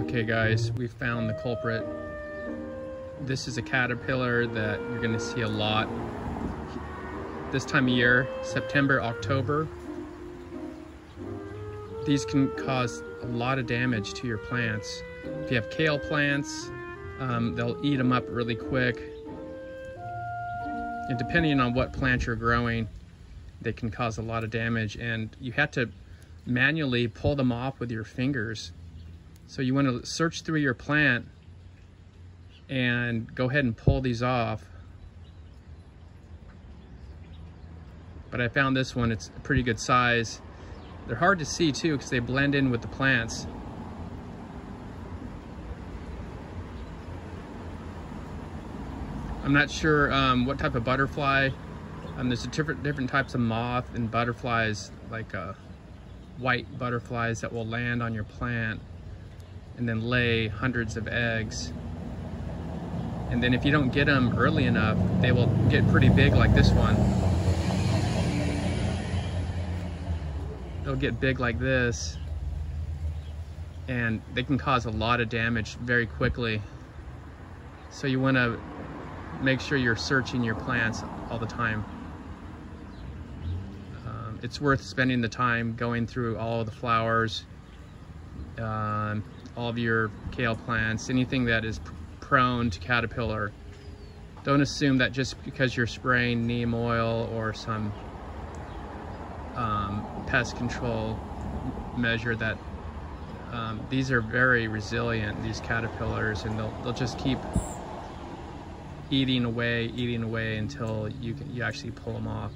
Okay guys, we found the culprit. This is a caterpillar that you're gonna see a lot this time of year, September, October. These can cause a lot of damage to your plants. If you have kale plants, um, they'll eat them up really quick. And depending on what plant you're growing, they can cause a lot of damage and you have to manually pull them off with your fingers. So you want to search through your plant and go ahead and pull these off. But I found this one, it's a pretty good size. They're hard to see too because they blend in with the plants. I'm not sure um, what type of butterfly. Um, there's different different types of moth and butterflies, like uh, white butterflies that will land on your plant and then lay hundreds of eggs. And then if you don't get them early enough, they will get pretty big like this one. They'll get big like this and they can cause a lot of damage very quickly. So you want to make sure you're searching your plants all the time. It's worth spending the time going through all the flowers, um, all of your kale plants, anything that is prone to caterpillar. Don't assume that just because you're spraying neem oil or some um, pest control measure that um, these are very resilient, these caterpillars, and they'll, they'll just keep eating away, eating away until you, can, you actually pull them off.